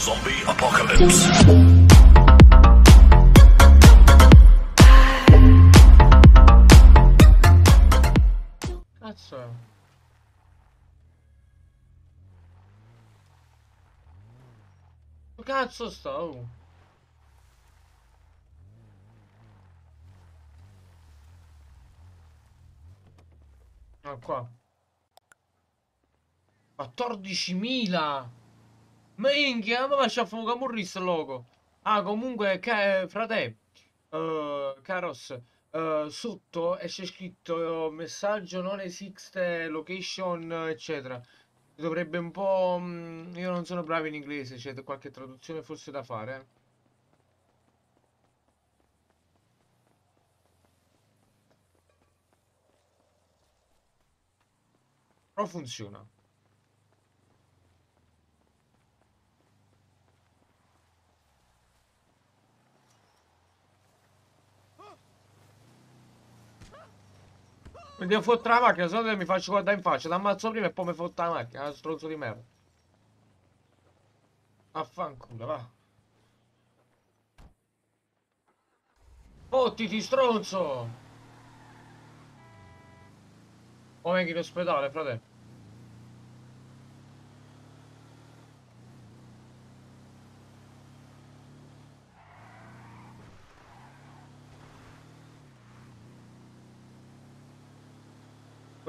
Zombie Apocalypse. Cazzo Cazzo sta? oh? Ah, qua. 14.000! Minchia, ma lascia fuoco a morrisse loco. Ah, comunque, ca- frate, eh, Caros, eh, sotto c'è scritto eh, messaggio non esiste, location, eccetera. Dovrebbe un po'... mm, io non sono bravo in inglese, c'è qualche traduzione forse da fare. Però funziona. Mi devo fottere la macchina, se no mi faccio guardare in faccia. T'ammazzo prima e poi mi fotta la macchina, stronzo di merda. Affanculo, va. Fottiti, stronzo! O vengi in ospedale, frate.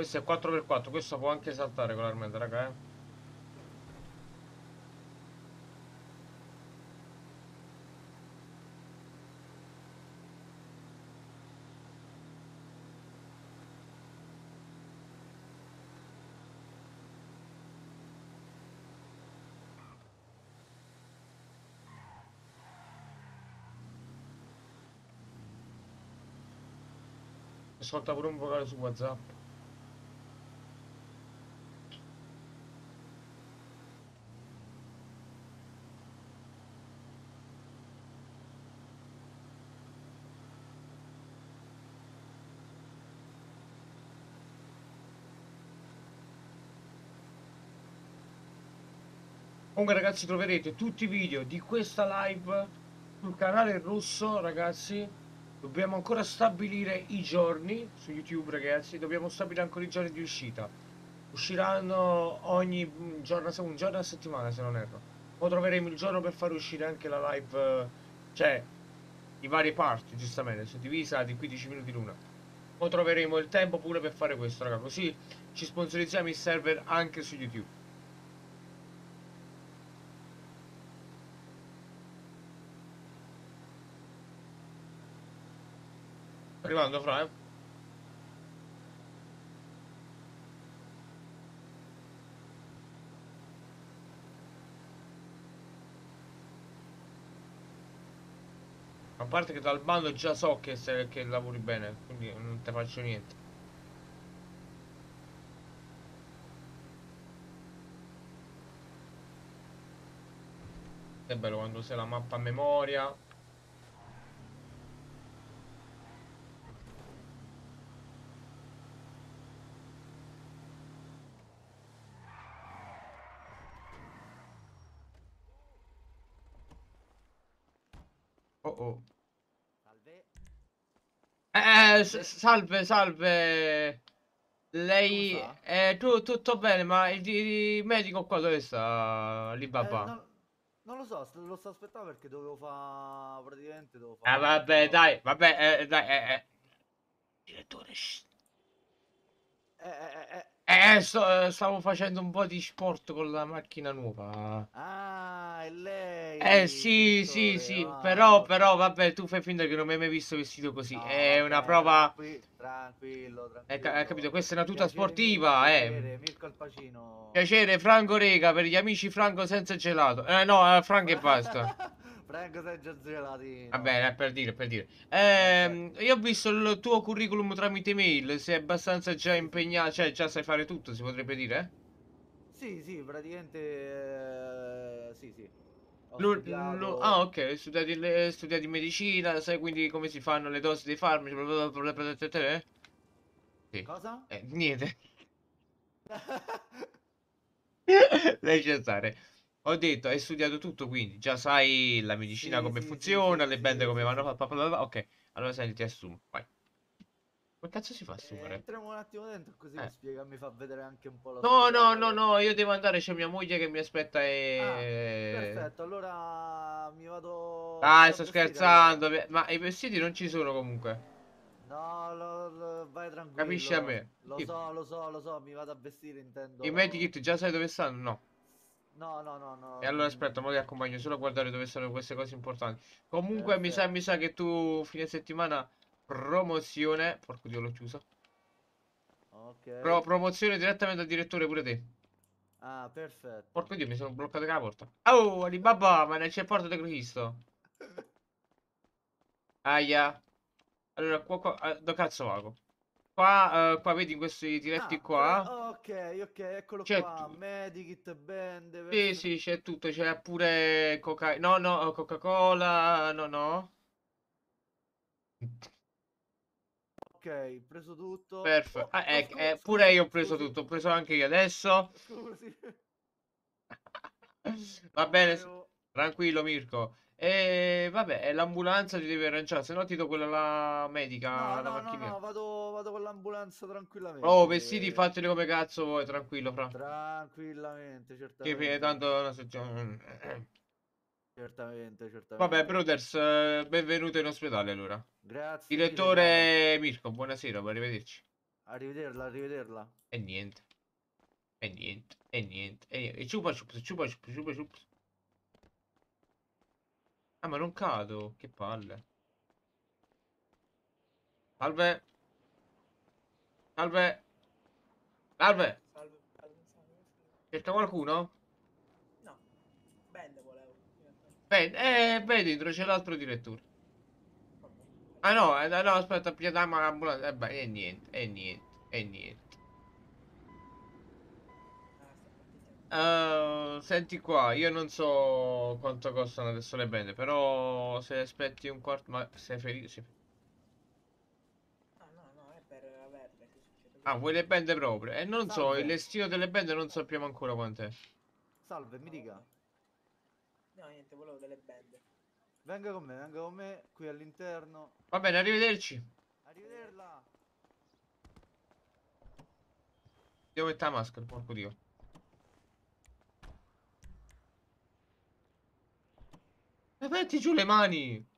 Questo è 4x4, questo può anche saltare regolarmente, raga, eh. Ascolta pure un vocale su WhatsApp. Comunque ragazzi troverete tutti i video di questa live sul canale rosso ragazzi. Dobbiamo ancora stabilire i giorni su YouTube ragazzi. Dobbiamo stabilire ancora i giorni di uscita. Usciranno ogni giorno, un giorno a settimana se non erro. Poi troveremo il giorno per far uscire anche la live Cioè i vari parti giustamente. Suddivisa di 15 minuti l'una. Poi troveremo il tempo pure per fare questo raga. Così ci sponsorizziamo il server anche su YouTube Arrivando fra, eh. A parte che dal bando già so che, se, che lavori bene, quindi non ti faccio niente. È bello quando sei la mappa a memoria. Oh oh. Salve. Eh, s- salve, salve. Lei, eh, tu, tutto bene, ma il, il medico qua dove sta? Lì Eh, papà. non, lo so, lo sto aspettando perché dovevo fare. Praticamente dovevo Ah, fare. vabbè, dai, vabbè, eh, dai, eh, eh. Direttore, shh. Eh, eh, eh. Eh, sto- eh, stavo facendo un po' di sport con la macchina nuova. Ah, è lei. Eh, sì, sì, sì, ah, però, però, vabbè, tu fai finta che non mi hai mai visto vestito così. No, È una vabbè, prova... tranqui- Tranquillo, tranquillo. Hai ca- hai capito? Questa è una tuta Piacere, sportiva, Mirko, eh. piacere, Mirko al Pacino. Piacere, Franco Rega, per gli amici Franco senza gelato. Eh, no, eh, Franco e basta. Franco già gelatino. Vabbè, è per dire, per dire. Ehm, io ho visto il tuo curriculum tramite mail, sei abbastanza già impegnato, cioè già sai fare tutto, si potrebbe dire? eh? Sì, sì, praticamente. eh, sì, sì. Studiato- ah, ok, studiati, le- studiati medicina, sai quindi come si fanno le dosi dei farmaci? Sì. Cosa? Eh, niente, lascia stare. Ho detto, hai studiato tutto, quindi già sai la medicina Sì, come sì, funziona, le bende come vanno. Ok, allora senti, ti assumo. Vai. Come cazzo si fa a Eh, assumere? entriamo un attimo dentro così Eh. mi spiega, mi fa vedere anche un po' No, no, no, l'ospedale. no, io devo andare, c'è mia moglie che mi aspetta Ah, e... perfetto, allora mi vado, mi Dai, vado a sto scherzando, allora. ma i vestiti non ci sono comunque. No, lo- lo- vai Capisci a tranquillo. me? Lo Sì. so, lo so, lo so, mi vado a vestire, I intendo. medikit già sai dove stanno? No. No, no, no, no. E allora aspetta, mo ti accompagno solo a guardare dove sono queste cose importanti. Comunque mi sa, mi sa che tu fine settimana promozione, porco dio l'ho chiusa. Ok. Pro- promozione direttamente al direttore pure te. Ah, perfetto. Porco dio, mi sono bloccato la porta. Oh, Alibaba, ma non c'è porta di Cristo. Aia. Allora, qua, qua, eh, dove cazzo vago? Qua, eh, qua vedi in questi diretti Ah, qua. pre- ok, ok, eccolo qua. tu- Medikit, bende, Sì, sì, c'è tutto, c'è pure coca... No, no, Coca-Cola, no, no. Ok, preso tutto. Perfetto. Oh, Ah, eh, eh, scusi, pure io ho preso scusi, tutto, ho preso anche io adesso. Scusi. Va bene, Volevo- tranquillo Mirko. E vabbè, e l'ambulanza ti deve arrangiare, se no ti do quella la medica, No, la no, no, no, vado, vado con l'ambulanza tranquillamente. Oh, vestiti fateli come cazzo vuoi, tranquillo, fra. Tranquillamente, Che certamente. fine, tanto. Certamente, certamente. Vabbè, Brothers, eh, benvenuto in ospedale allora. Grazie. Direttore Mirko, buonasera, arrivederci. Arrivederla, arrivederla. E niente. E niente. E niente. E niente. E ciupa ciups, ciupa ciups, ciupa ciups. Ah, ma non cado. Che palle. Salve. Salve. Salve. Salve, salve, salve. Cerca qualcuno? No, band volevo. Beh, eh, beh, dentro c'è l'altro direttore. Ah no, eh, no, aspetta, pigliamo l'ambulanza. E beh, e niente, e niente, e niente. Ah. Eh, senti qua, io non so quanto costano adesso le bende, però se aspetti un quarto, ma sei ferito? sei. Ah, no, no, è per averle. Ah, vuoi le bende proprio? E non so, Salve. il listino delle bende non sappiamo ancora quant'è. Salve, mi dica. No, niente, volevo delle band. Venga con me, venga con me, qui all'interno. Va bene, arrivederci. Arrivederla. Devo mettere la maschera, porco dio. E metti giù le mani!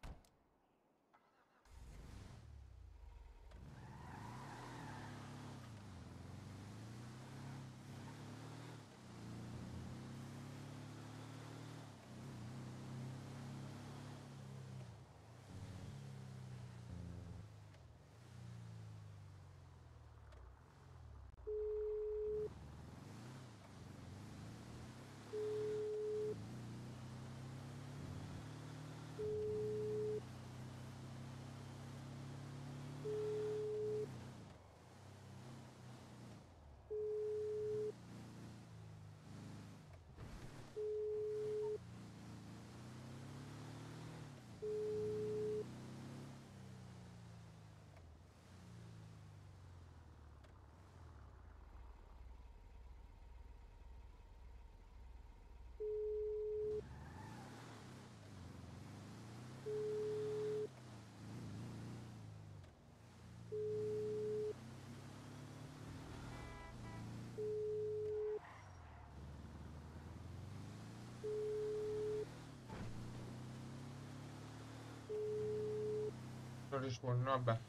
Non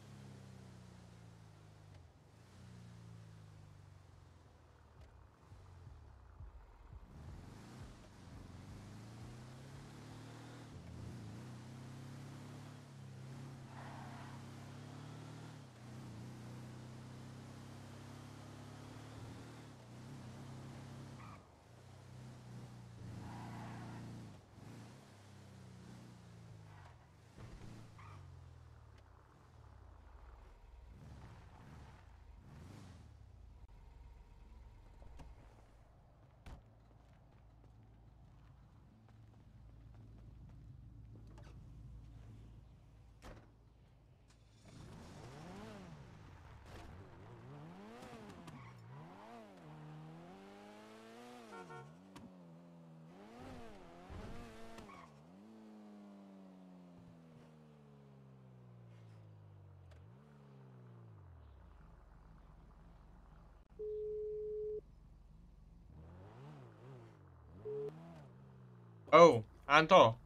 Oh, Anto,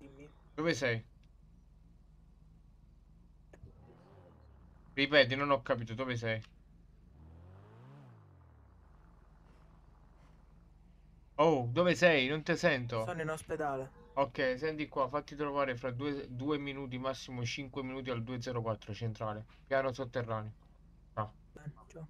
Dimmi. dove sei? Ripeti, non ho capito, dove sei? Oh, dove sei? Non ti sento. Sono in ospedale. Ok, senti qua, fatti trovare fra due, due minuti, massimo 5 minuti al 204 centrale, piano sotterraneo. Bene, ciao.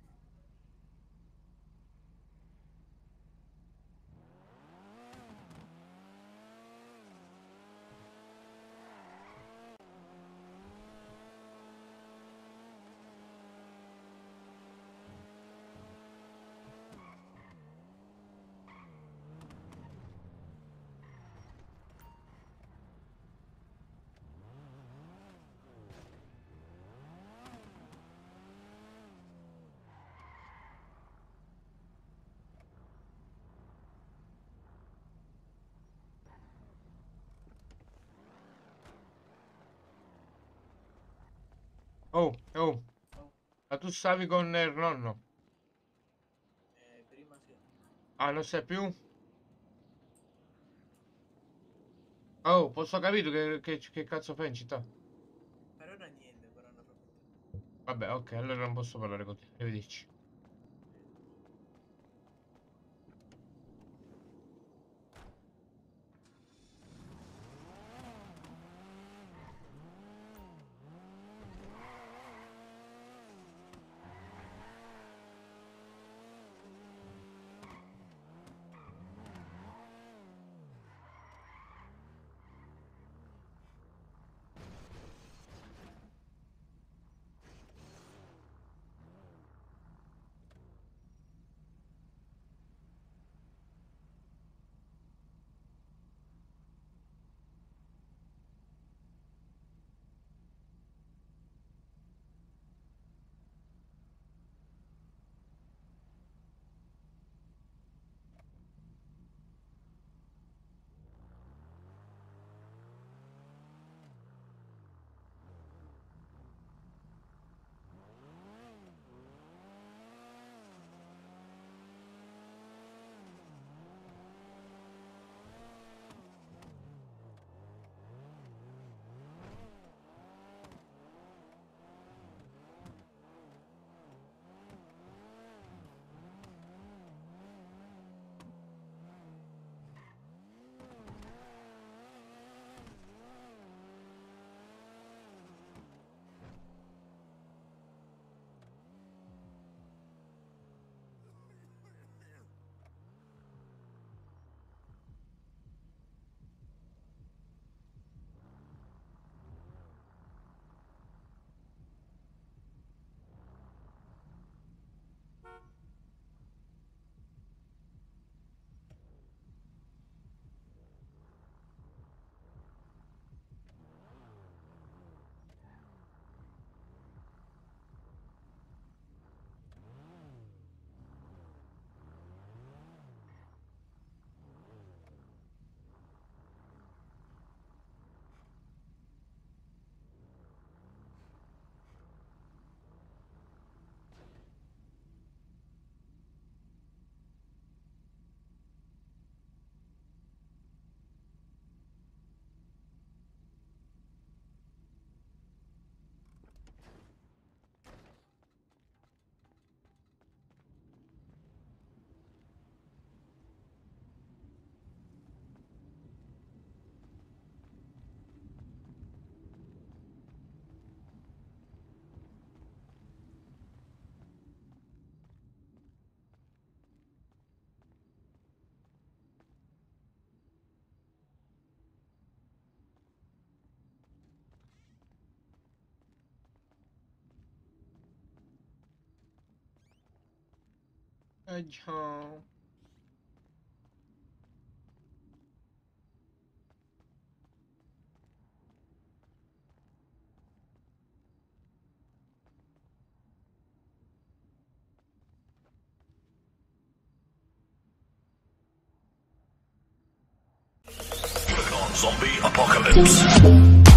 Oh, oh, ma tu stavi con il nonno? Eh, prima sì. Ah, non sei più? Oh, posso capire che, che, che cazzo fai in città? Per ora niente, però non proprio. Vabbè, ok, allora non posso parlare con te, arrivederci. Eh già. Zombie apocalypse.